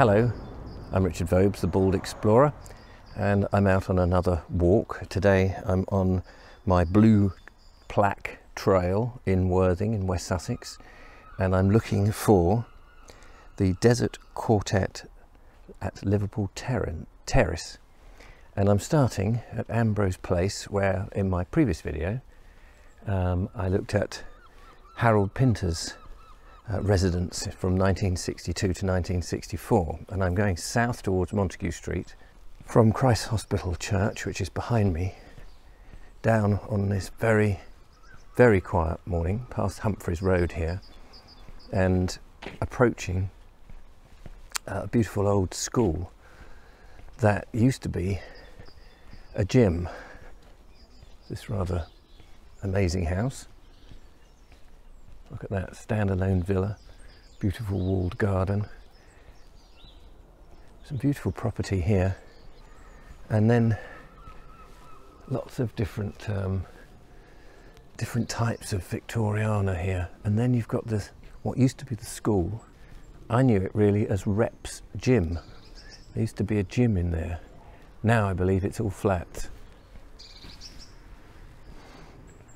Hello, I'm Richard Vobes, the Bald Explorer, and I'm out on another walk. Today I'm on my blue plaque trail in Worthing in West Sussex, and I'm looking for the Desert Quartet at Liverpool Terrace. And I'm starting at Ambrose Place, where in my previous video um, I looked at Harold Pinter's uh, residence from 1962 to 1964 and I'm going south towards Montague Street from Christ Hospital Church which is behind me down on this very very quiet morning past Humphreys Road here and approaching a beautiful old school that used to be a gym. This rather amazing house Look at that standalone villa, beautiful walled garden. Some beautiful property here, and then lots of different um, different types of Victoriana here. And then you've got this what used to be the school. I knew it really as Reps Gym. There used to be a gym in there. Now I believe it's all flats.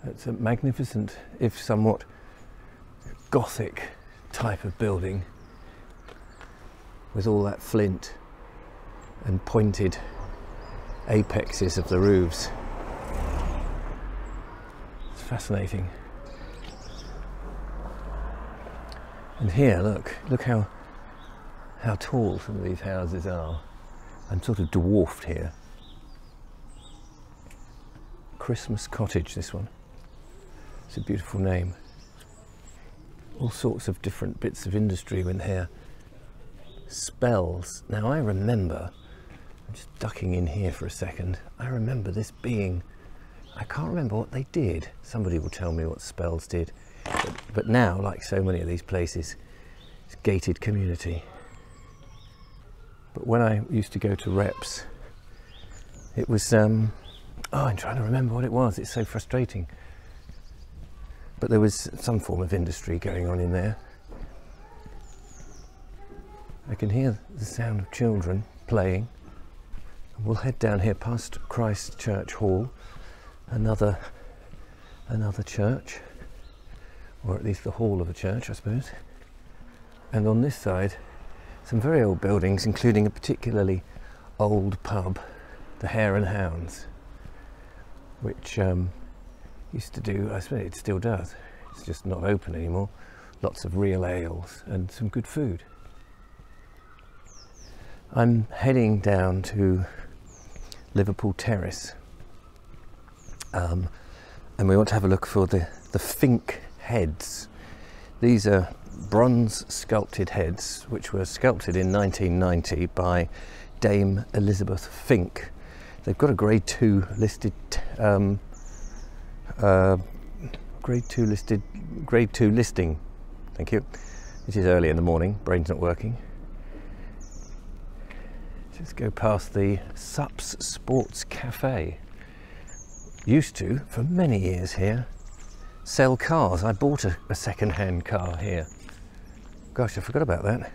It's a magnificent, if somewhat Gothic type of building with all that flint and pointed apexes of the roofs. It's fascinating. And here, look, look how how tall some of these houses are. I'm sort of dwarfed here. Christmas Cottage, this one. It's a beautiful name all sorts of different bits of industry in here. Spells. Now I remember, I'm just ducking in here for a second, I remember this being, I can't remember what they did. Somebody will tell me what Spells did. But, but now, like so many of these places, it's gated community. But when I used to go to reps, it was, um, oh, I'm trying to remember what it was. It's so frustrating but there was some form of industry going on in there. I can hear the sound of children playing. We'll head down here past Christ Church Hall, another another church, or at least the hall of a church, I suppose. And on this side, some very old buildings, including a particularly old pub, the Hare and Hounds, which um, used to do, I suppose it still does, it's just not open anymore. Lots of real ales and some good food. I'm heading down to Liverpool Terrace um, and we want to have a look for the, the Frink heads. These are bronze sculpted heads which were sculpted in 1990 by Dame Elizabeth Frink. They've got a grade 2 listed um, uh, grade two listed, grade two listing. Thank you. It is early in the morning, brain's not working. Just go past the Sups Sports Cafe. Used to, for many years here, sell cars. I bought a, a second-hand car here. Gosh, I forgot about that.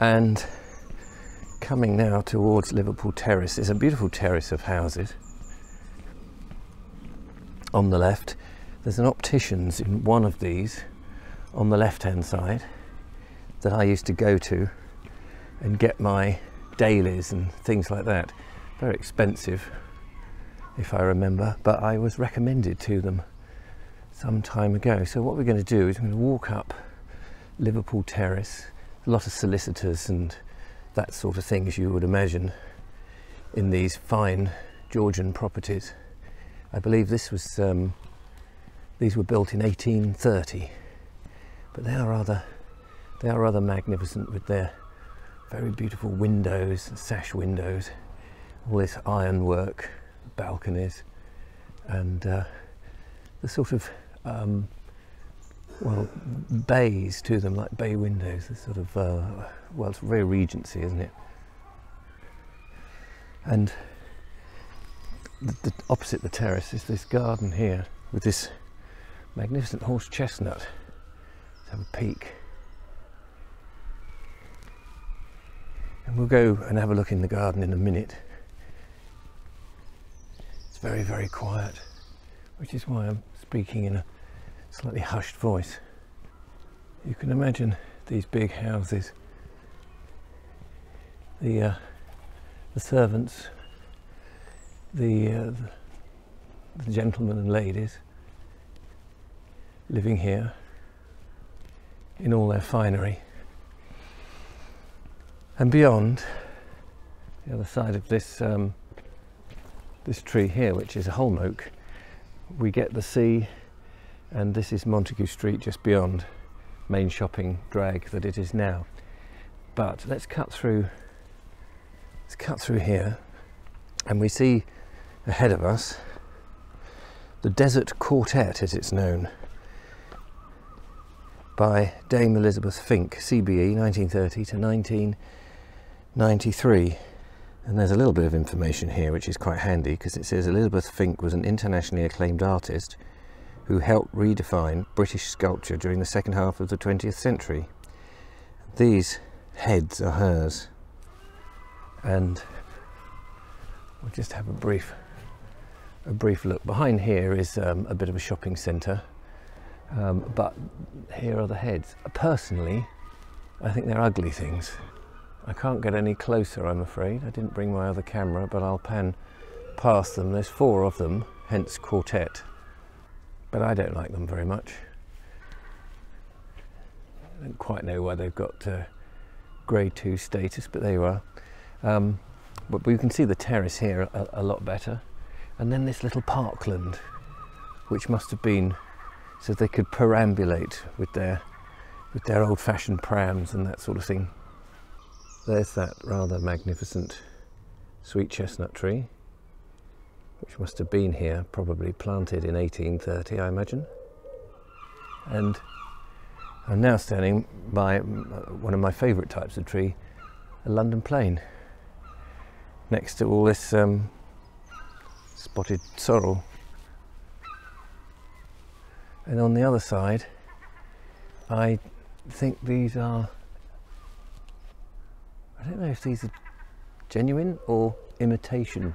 And coming now towards Liverpool Terrace is a beautiful terrace of houses on the left. There's an optician's in one of these on the left hand side that I used to go to and get my dailies and things like that. Very expensive, if I remember, but I was recommended to them some time ago. So what we're going to do is we're going to walk up Liverpool Terrace, a lot of solicitors and that sort of thing as you would imagine in these fine Georgian properties. I believe this was um, these were built in 1830, but they are rather they are rather magnificent with their very beautiful windows, sash windows, all this ironwork, balconies, and uh, the sort of um, well bays to them, like bay windows. The sort of uh, well, it's very Regency, isn't it? And the, the, opposite the terrace is this garden here with this magnificent horse chestnut. Let's have a peek. And we'll go and have a look in the garden in a minute. It's very, very quiet, which is why I'm speaking in a slightly hushed voice. You can imagine these big houses, the, uh, the servants, the, uh, the gentlemen and ladies living here in all their finery. And beyond, the other side of this um, this tree here, which is a holm oak, we get the sea, and this is Montague Street just beyond main shopping drag that it is now. But let's cut through. Let's cut through here, and we see ahead of us the Desert Quartet, as it's known, by Dame Elizabeth Frink, CBE 1930 to 1993. And there's a little bit of information here which is quite handy because it says Elizabeth Frink was an internationally acclaimed artist who helped redefine British sculpture during the second half of the 20th century. These heads are hers. And we'll just have a brief a brief look. Behind here is um, a bit of a shopping centre, um, but here are the heads. Personally, I think they're ugly things. I can't get any closer, I'm afraid. I didn't bring my other camera, but I'll pan past them. There's four of them, hence quartet. But I don't like them very much. I don't quite know why they've got uh, grade two status, but there you are. Um, but we can see the terrace here a, a lot better. And then this little parkland, which must have been so they could perambulate with their with their old-fashioned prams and that sort of thing. There's that rather magnificent sweet chestnut tree, which must have been here, probably planted in 1830, I imagine. And I'm now standing by one of my favourite types of tree, a London plane, next to all this um, spotted sorrel. And on the other side, I think these are I don't know if these are genuine or imitation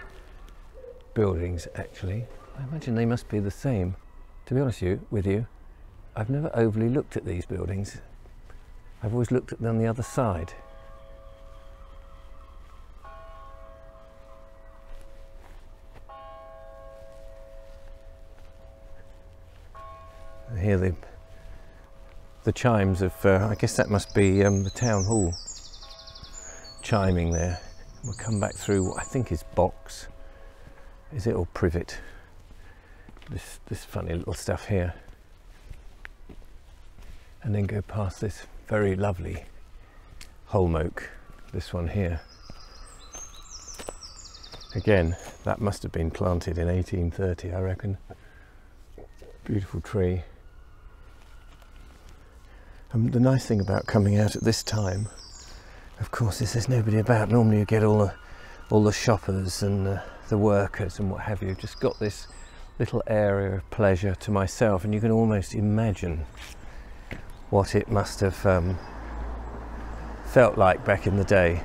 buildings actually. I imagine they must be the same. To be honest you, with you, I've never overly looked at these buildings. I've always looked at them on the other side. Here the the chimes of, uh, I guess that must be um, the town hall chiming there. We'll come back through what I think is box. Is it or privet? This, this funny little stuff here. And then go past this very lovely holm oak, this one here. Again, that must have been planted in 1830, I reckon. Beautiful tree. And the nice thing about coming out at this time of course, is there's nobody about, normally you get all the all the shoppers and the, the workers and what have you. Just got this little area of pleasure to myself, and you can almost imagine what it must have um, felt like back in the day.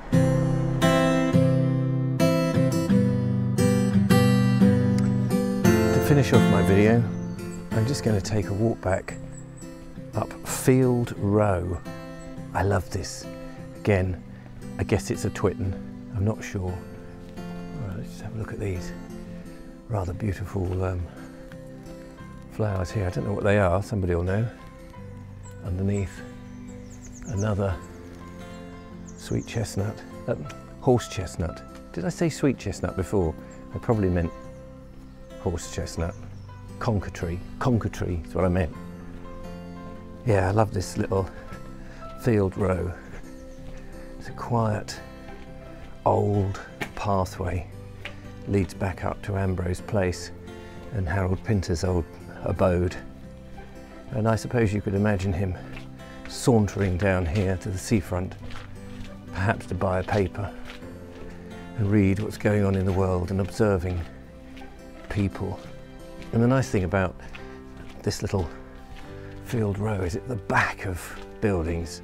To finish off my video, I'm just going to take a walk back up Field Row. I love this. Again, I guess it's a Twitten, I'm not sure. Right, let's just have a look at these rather beautiful um, flowers here. I don't know what they are, somebody will know. Underneath, another sweet chestnut, uh, horse chestnut. Did I say sweet chestnut before? I probably meant horse chestnut. Conker tree, conker tree is what I meant. Yeah, I love this little field row it's a quiet, old pathway leads back up to Ambrose Place and Harold Pinter's old abode. And I suppose you could imagine him sauntering down here to the seafront, perhaps to buy a paper and read what's going on in the world and observing people. And the nice thing about this little Field Row is at the back of buildings.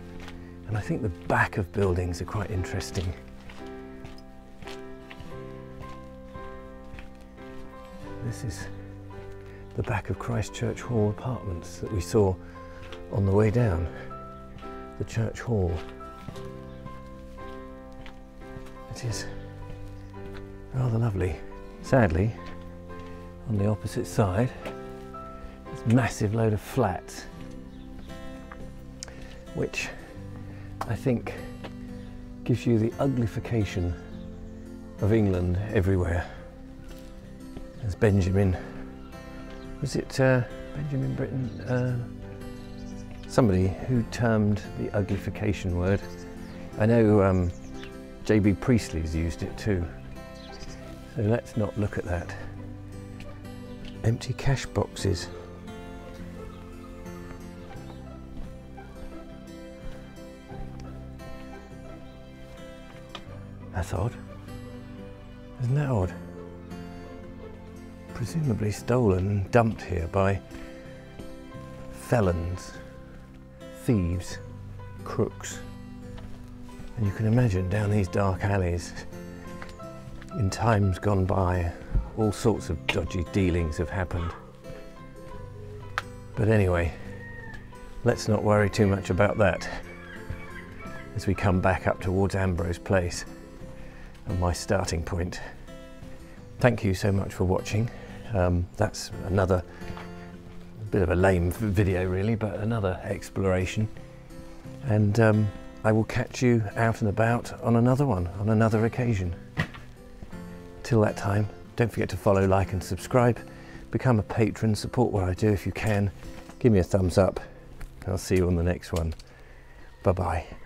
And I think the back of buildings are quite interesting. This is the back of Christchurch Hall Apartments that we saw on the way down, the church hall. It is rather lovely. Sadly, on the opposite side, this massive load of flats which I think gives you the uglification of England everywhere. As Benjamin, was it uh, Benjamin Britten? Uh, somebody who termed the uglification word. I know um, J.B. Priestley's used it too. So let's not look at that. Empty cash boxes. That's odd. Isn't that odd? Presumably stolen and dumped here by felons, thieves, crooks. And you can imagine down these dark alleys, in times gone by, all sorts of dodgy dealings have happened. But anyway, let's not worry too much about that as we come back up towards Ambrose Place and my starting point. Thank you so much for watching. Um, that's another bit of a lame video really, but another exploration. And um, I will catch you out and about on another one, on another occasion. Till that time, don't forget to follow, like and subscribe. Become a patron, support what I do if you can. Give me a thumbs up. I'll see you on the next one. Bye-bye.